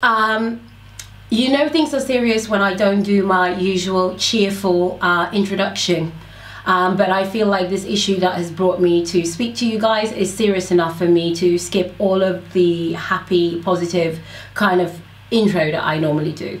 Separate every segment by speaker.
Speaker 1: Um, you know things are serious when I don't do my usual cheerful uh, introduction. Um, but I feel like this issue that has brought me to speak to you guys is serious enough for me to skip all of the happy, positive kind of intro that I normally do.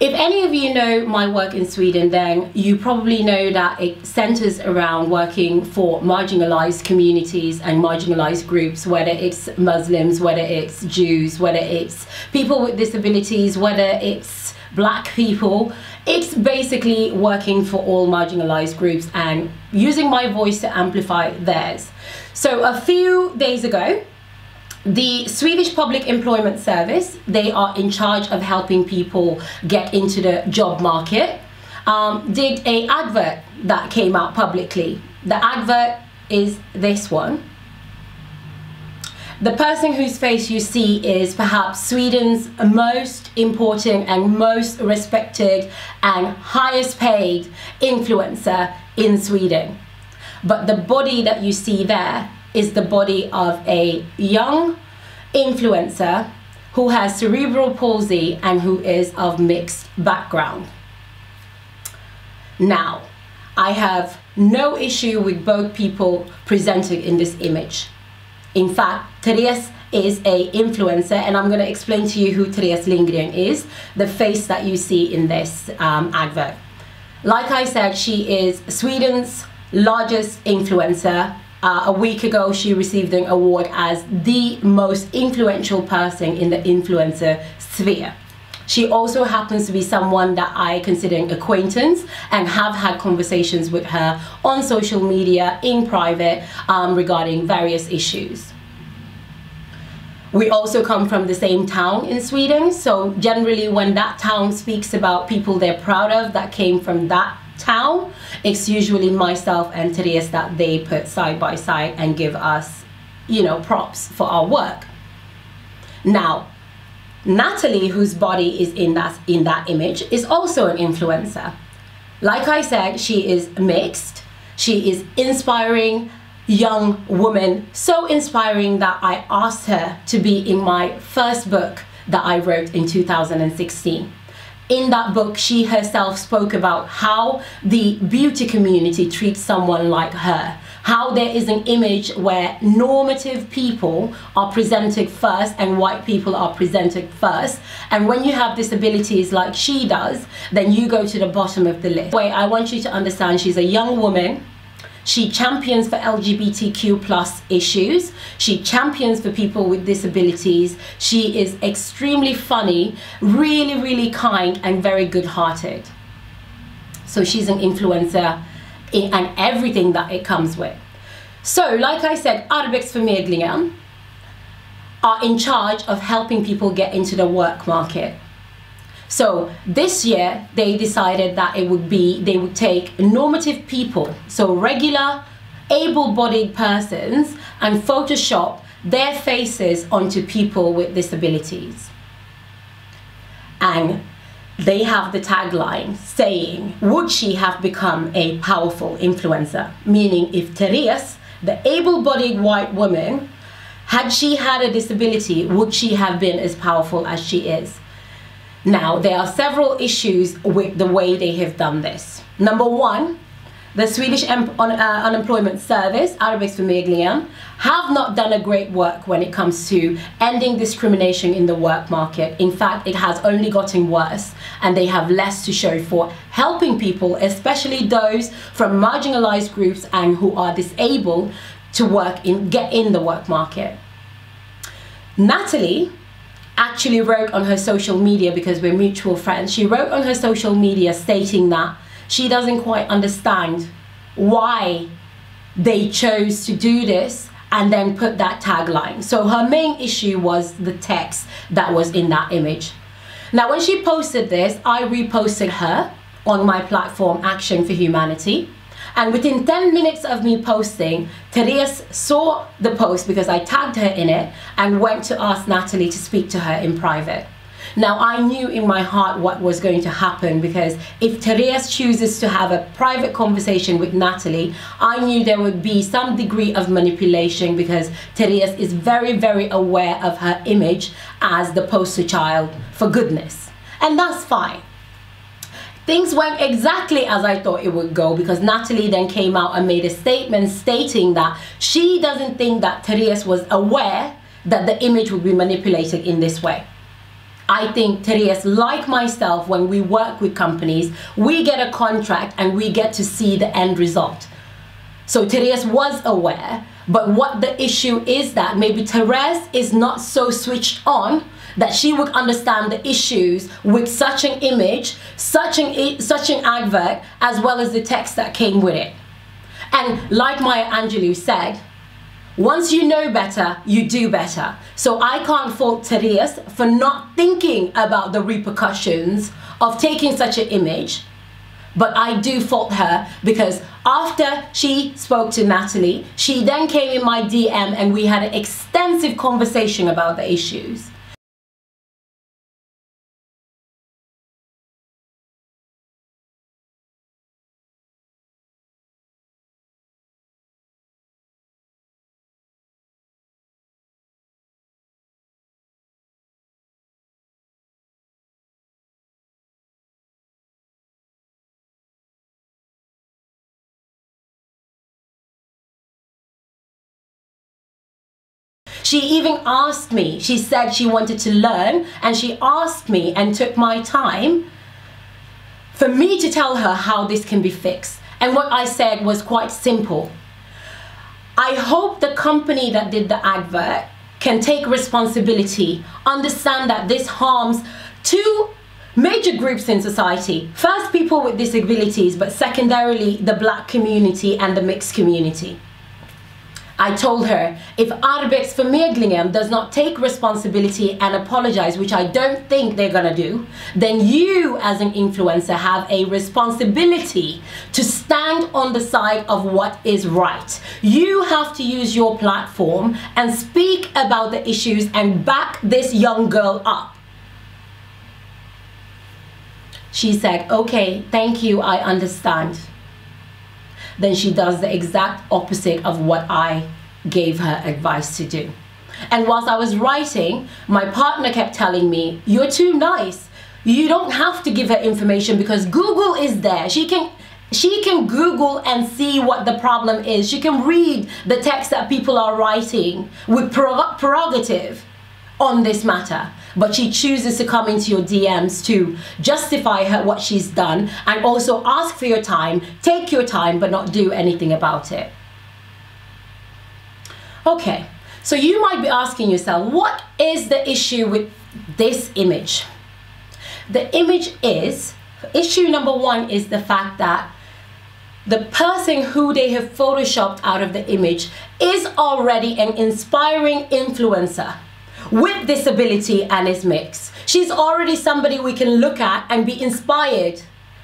Speaker 1: If any of you know my work in Sweden, then you probably know that it centers around working for marginalized communities and marginalized groups, whether it's Muslims, whether it's Jews, whether it's people with disabilities, whether it's black people. It's basically working for all marginalized groups and using my voice to amplify theirs. So a few days ago, the Swedish Public Employment Service, they are in charge of helping people get into the job market, um, did a advert that came out publicly. The advert is this one. The person whose face you see is perhaps Sweden's most important and most respected and highest paid influencer in Sweden. But the body that you see there is the body of a young influencer who has cerebral palsy and who is of mixed background. Now, I have no issue with both people presented in this image. In fact, Therese is a influencer and I'm going to explain to you who Therese Lindgren is, the face that you see in this um, advert. Like I said, she is Sweden's largest influencer uh, a week ago, she received an award as the most influential person in the influencer sphere. She also happens to be someone that I consider an acquaintance and have had conversations with her on social media in private um, regarding various issues. We also come from the same town in Sweden, so generally when that town speaks about people they're proud of that came from that town, it's usually myself and Therese that they put side by side and give us, you know, props for our work. Now, Natalie, whose body is in that, in that image, is also an influencer. Like I said, she is mixed. She is inspiring young woman, so inspiring that I asked her to be in my first book that I wrote in 2016 in that book, she herself spoke about how the beauty community treats someone like her. How there is an image where normative people are presented first and white people are presented first. And when you have disabilities like she does, then you go to the bottom of the list. Wait, I want you to understand she's a young woman she champions for LGBTQ plus issues. She champions for people with disabilities. She is extremely funny, really, really kind and very good hearted. So she's an influencer in, and everything that it comes with. So like I said, Arbetsförmedlingen are in charge of helping people get into the work market. So this year they decided that it would be, they would take normative people, so regular able-bodied persons and Photoshop their faces onto people with disabilities. And they have the tagline saying, would she have become a powerful influencer? Meaning if Therese, the able-bodied white woman, had she had a disability, would she have been as powerful as she is? Now, there are several issues with the way they have done this. Number one, the Swedish un uh, Unemployment Service, Arbetsförmedlingen, have not done a great work when it comes to ending discrimination in the work market. In fact, it has only gotten worse and they have less to show for helping people, especially those from marginalized groups and who are disabled to work in, get in the work market. Natalie, actually wrote on her social media because we're mutual friends. She wrote on her social media stating that she doesn't quite understand why they chose to do this and then put that tagline. So her main issue was the text that was in that image. Now when she posted this, I reposted her on my platform Action for Humanity. And within 10 minutes of me posting, Therese saw the post because I tagged her in it and went to ask Natalie to speak to her in private. Now, I knew in my heart what was going to happen because if Therese chooses to have a private conversation with Natalie, I knew there would be some degree of manipulation because Therese is very, very aware of her image as the poster child for goodness. And that's fine. Things went exactly as I thought it would go because Natalie then came out and made a statement stating that she doesn't think that Therese was aware that the image would be manipulated in this way. I think Therese, like myself, when we work with companies, we get a contract and we get to see the end result. So Therese was aware, but what the issue is that maybe Therese is not so switched on that she would understand the issues with such an image, such an, such an advert, as well as the text that came with it. And like Maya Angelou said, once you know better, you do better. So I can't fault Therese for not thinking about the repercussions of taking such an image. But I do fault her because after she spoke to Natalie, she then came in my DM and we had an extensive conversation about the issues. She even asked me, she said she wanted to learn and she asked me and took my time for me to tell her how this can be fixed. And what I said was quite simple. I hope the company that did the advert can take responsibility, understand that this harms two major groups in society. First, people with disabilities, but secondarily, the black community and the mixed community. I told her, if Arbetsförmedlingen does not take responsibility and apologize, which I don't think they're gonna do, then you as an influencer have a responsibility to stand on the side of what is right. You have to use your platform and speak about the issues and back this young girl up. She said, okay, thank you, I understand then she does the exact opposite of what I gave her advice to do. And whilst I was writing, my partner kept telling me, You're too nice. You don't have to give her information because Google is there. She can she can Google and see what the problem is. She can read the text that people are writing with prerogative on this matter but she chooses to come into your DMs to justify her what she's done and also ask for your time, take your time, but not do anything about it. Okay, so you might be asking yourself, what is the issue with this image? The image is, issue number one is the fact that the person who they have photoshopped out of the image is already an inspiring influencer with disability and is mixed. She's already somebody we can look at and be inspired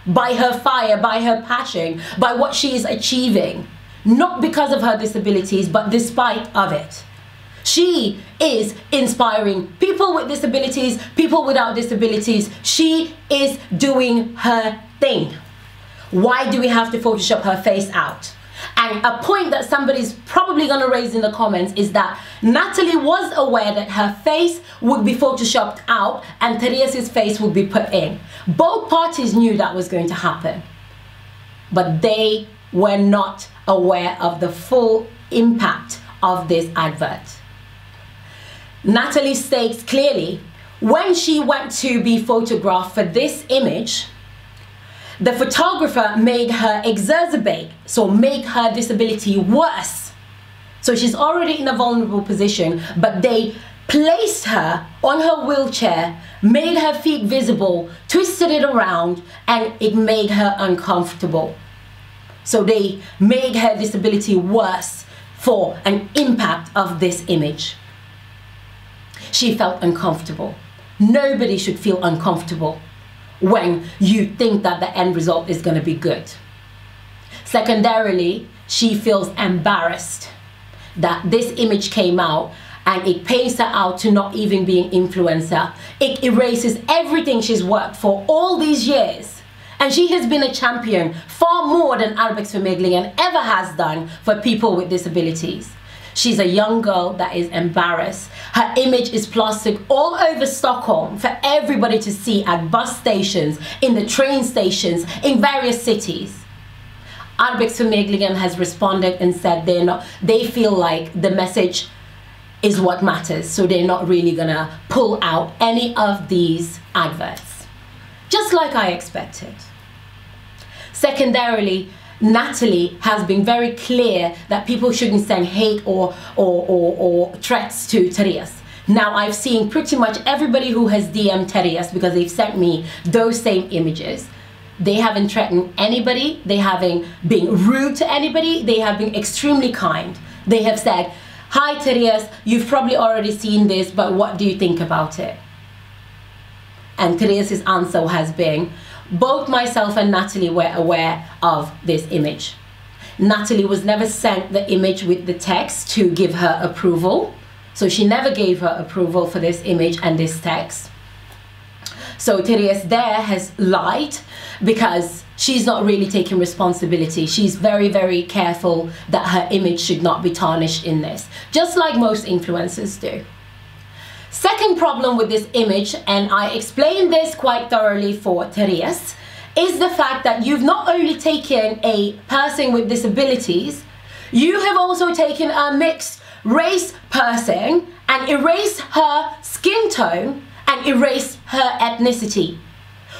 Speaker 1: by her fire, by her passion, by what she is achieving. Not because of her disabilities, but despite of it. She is inspiring people with disabilities, people without disabilities. She is doing her thing. Why do we have to Photoshop her face out? And a point that somebody's probably gonna raise in the comments is that Natalie was aware that her face would be photoshopped out and Therese's face would be put in. Both parties knew that was going to happen, but they were not aware of the full impact of this advert. Natalie states clearly, when she went to be photographed for this image, the photographer made her exacerbate, so make her disability worse. So she's already in a vulnerable position, but they placed her on her wheelchair, made her feet visible, twisted it around, and it made her uncomfortable. So they made her disability worse for an impact of this image. She felt uncomfortable. Nobody should feel uncomfortable when you think that the end result is going to be good. Secondarily, she feels embarrassed that this image came out and it pays her out to not even being influencer. It erases everything she's worked for all these years. And she has been a champion far more than Arbetsförmedlingen ever has done for people with disabilities. She's a young girl that is embarrassed. Her image is plastered all over Stockholm for everybody to see at bus stations, in the train stations, in various cities. Arbex has responded and said they're not, they feel like the message is what matters, so they're not really gonna pull out any of these adverts. Just like I expected. Secondarily, Natalie has been very clear that people shouldn't send hate or, or, or, or threats to Therese. Now I've seen pretty much everybody who has DM'd because they've sent me those same images. They haven't threatened anybody, they haven't been rude to anybody, they have been extremely kind. They have said, hi Therese, you've probably already seen this, but what do you think about it? And Therese's answer has been, both myself and Natalie were aware of this image. Natalie was never sent the image with the text to give her approval. So she never gave her approval for this image and this text. So Therese there has lied because she's not really taking responsibility. She's very, very careful that her image should not be tarnished in this, just like most influencers do. Second problem with this image, and I explained this quite thoroughly for Therese, is the fact that you've not only taken a person with disabilities, you have also taken a mixed race person and erased her skin tone and erased her ethnicity.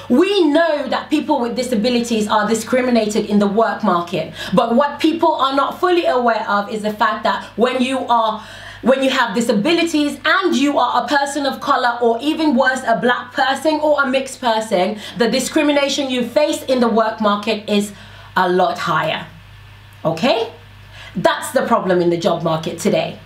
Speaker 1: We know that people with disabilities are discriminated in the work market, but what people are not fully aware of is the fact that when you are when you have disabilities and you are a person of color or even worse a black person or a mixed person the discrimination you face in the work market is a lot higher. Okay? That's the problem in the job market today.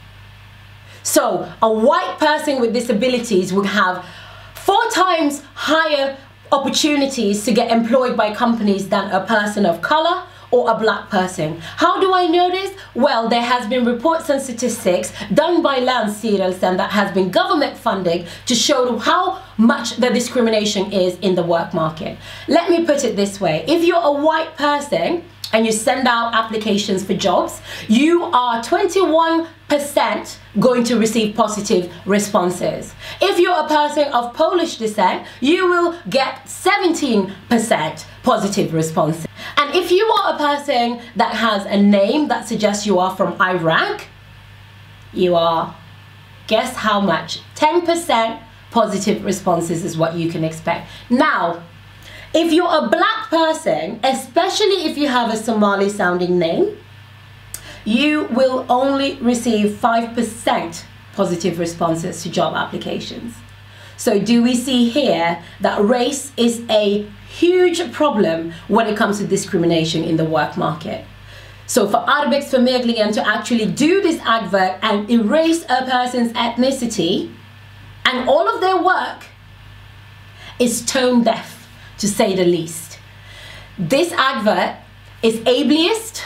Speaker 1: So a white person with disabilities would have four times higher opportunities to get employed by companies than a person of color or a black person. How do I know this? Well, there has been reports and statistics done by Länsstyrelsen that has been government funding to show how much the discrimination is in the work market. Let me put it this way. If you're a white person, and you send out applications for jobs, you are 21% going to receive positive responses. If you're a person of Polish descent, you will get 17% positive responses. And if you are a person that has a name that suggests you are from Iraq, you are, guess how much? 10% positive responses is what you can expect. Now, if you're a black person, especially if you have a Somali sounding name, you will only receive 5% positive responses to job applications. So do we see here that race is a huge problem when it comes to discrimination in the work market? So for Arbetsförmedlingen to actually do this advert and erase a person's ethnicity and all of their work is tone deaf to say the least. This advert is ableist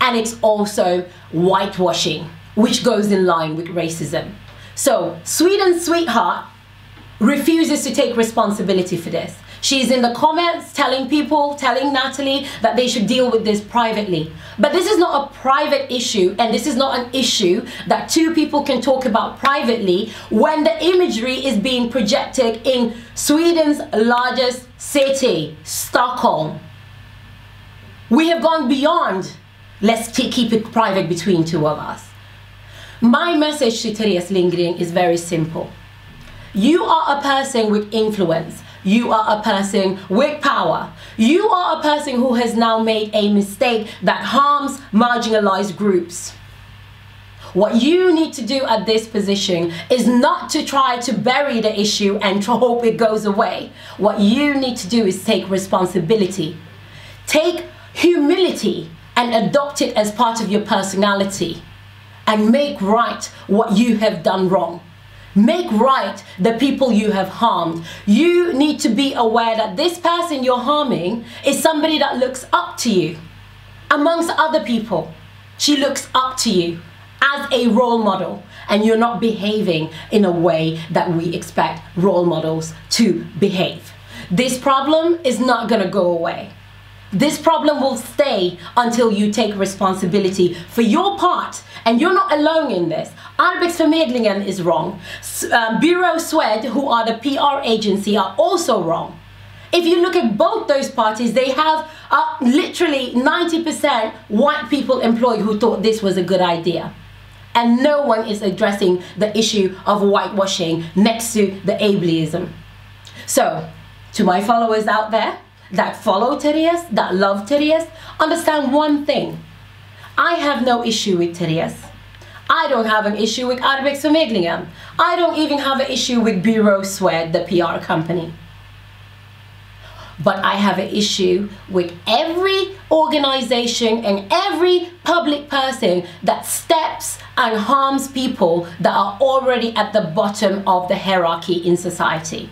Speaker 1: and it's also whitewashing, which goes in line with racism. So Sweden's sweetheart refuses to take responsibility for this. She's in the comments telling people, telling Natalie that they should deal with this privately. But this is not a private issue and this is not an issue that two people can talk about privately when the imagery is being projected in Sweden's largest city, Stockholm. We have gone beyond let's keep it private between two of us. My message to Therese Lindgren is very simple. You are a person with influence you are a person with power. You are a person who has now made a mistake that harms marginalized groups. What you need to do at this position is not to try to bury the issue and to hope it goes away. What you need to do is take responsibility. Take humility and adopt it as part of your personality and make right what you have done wrong. Make right the people you have harmed. You need to be aware that this person you're harming is somebody that looks up to you. Amongst other people, she looks up to you as a role model. and you're not behaving in a way that we expect role models to behave. This problem is not going to go away. This problem will stay until you take responsibility for your part. And you're not alone in this. Arbetsförmedlingen is wrong. Uh, Bureau Swed, who are the PR agency, are also wrong. If you look at both those parties, they have uh, literally 90% white people employed who thought this was a good idea. And no one is addressing the issue of whitewashing next to the ableism. So, to my followers out there that follow Therese, that love Therese, understand one thing. I have no issue with Therese. I don't have an issue with Arbetsförmedlingen. I don't even have an issue with Bureau Swed, the PR company but I have an issue with every organization and every public person that steps and harms people that are already at the bottom of the hierarchy in society.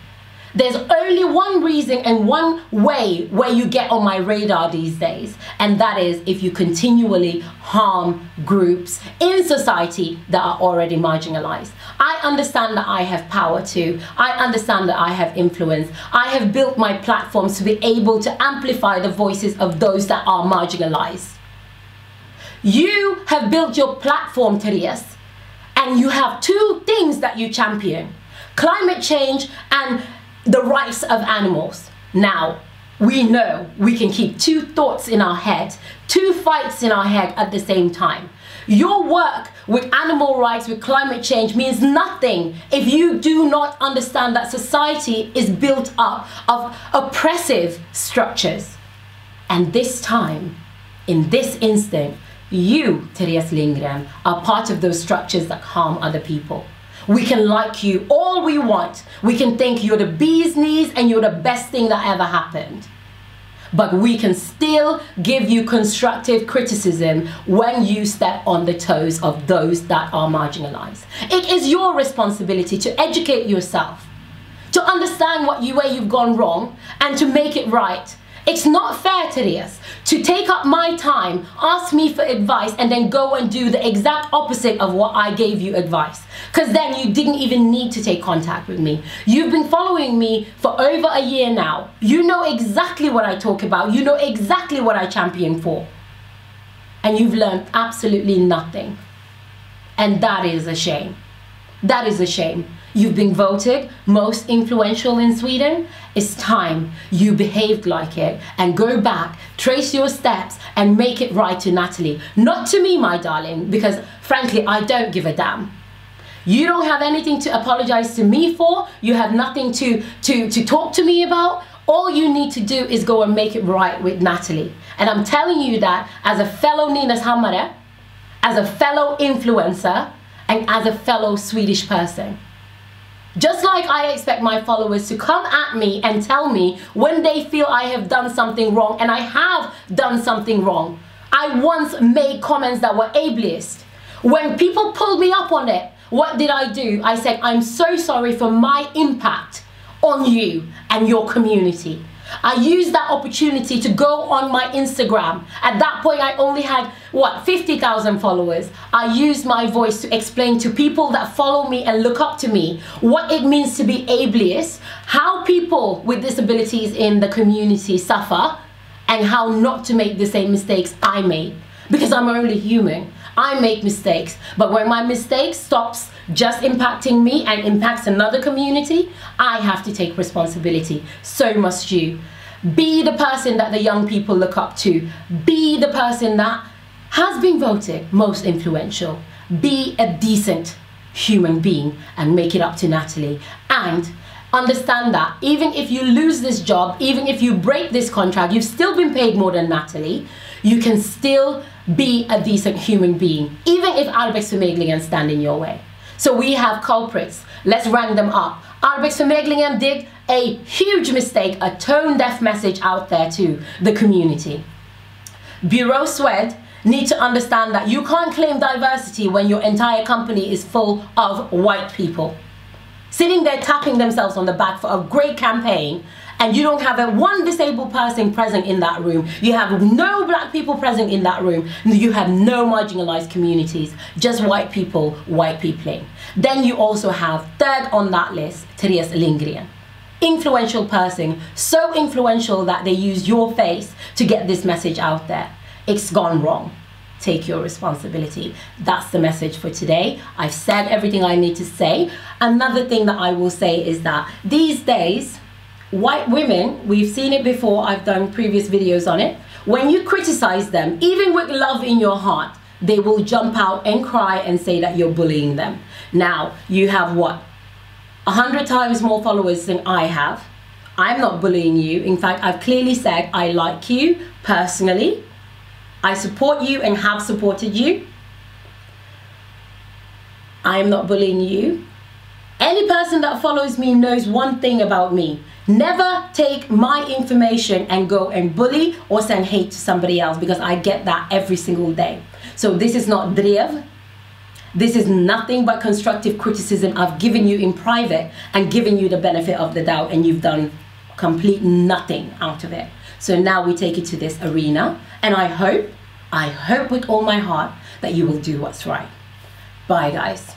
Speaker 1: There's only one reason and one way where you get on my radar these days, and that is if you continually harm groups in society that are already marginalized. I understand that I have power too. I understand that I have influence. I have built my platforms to be able to amplify the voices of those that are marginalized. You have built your platform, Therese, and you have two things that you champion climate change and the rights of animals. Now, we know we can keep two thoughts in our head, two fights in our head at the same time. Your work with animal rights, with climate change means nothing if you do not understand that society is built up of oppressive structures. And this time, in this instant, you, Therese Lindgren, are part of those structures that harm other people. We can like you all we want. We can think you're the bee's knees and you're the best thing that ever happened. But we can still give you constructive criticism when you step on the toes of those that are marginalized. It is your responsibility to educate yourself, to understand what you, where you've gone wrong, and to make it right it's not fair, Therese, to take up my time, ask me for advice, and then go and do the exact opposite of what I gave you advice. Because then you didn't even need to take contact with me. You've been following me for over a year now. You know exactly what I talk about. You know exactly what I champion for. And you've learned absolutely nothing. And that is a shame. That is a shame. You've been voted most influential in Sweden. It's time you behaved like it and go back, trace your steps and make it right to Natalie. Not to me, my darling, because frankly, I don't give a damn. You don't have anything to apologize to me for. You have nothing to, to, to talk to me about. All you need to do is go and make it right with Natalie. And I'm telling you that as a fellow Nynäshammare, as a fellow influencer, and as a fellow Swedish person. Just like I expect my followers to come at me and tell me when they feel I have done something wrong, and I have done something wrong. I once made comments that were ableist. When people pulled me up on it, what did I do? I said, I'm so sorry for my impact on you and your community. I used that opportunity to go on my Instagram. At that point, I only had, what, 50,000 followers. I used my voice to explain to people that follow me and look up to me what it means to be ableist, how people with disabilities in the community suffer, and how not to make the same mistakes I made. Because I'm only human. I make mistakes, but when my mistake stops just impacting me and impacts another community, I have to take responsibility. So must you. Be the person that the young people look up to. Be the person that has been voted most influential. Be a decent human being and make it up to Natalie. And understand that even if you lose this job, even if you break this contract, you've still been paid more than Natalie, you can still be a decent human being, even if Arbetsförmedlingen stand in your way. So we have culprits. Let's rank them up. Arbetsförmedlingen did a huge mistake, a tone deaf message out there to the community. Bureau Swed need to understand that you can't claim diversity when your entire company is full of white people. Sitting there tapping themselves on the back for a great campaign and you don't have a one disabled person present in that room, you have no black people present in that room, you have no marginalized communities, just white people, white peopling. Then you also have third on that list, Therese Lindgren. Influential person, so influential that they use your face to get this message out there. It's gone wrong take your responsibility. That's the message for today. I've said everything I need to say. Another thing that I will say is that these days, white women, we've seen it before, I've done previous videos on it. When you criticize them, even with love in your heart, they will jump out and cry and say that you're bullying them. Now, you have what? A hundred times more followers than I have. I'm not bullying you. In fact, I've clearly said I like you personally. I support you and have supported you. I am not bullying you. Any person that follows me knows one thing about me. Never take my information and go and bully or send hate to somebody else because I get that every single day. So this is not drev. This is nothing but constructive criticism I've given you in private and given you the benefit of the doubt and you've done complete nothing out of it. So now we take it to this arena and I hope, I hope with all my heart that you will do what's right. Bye guys.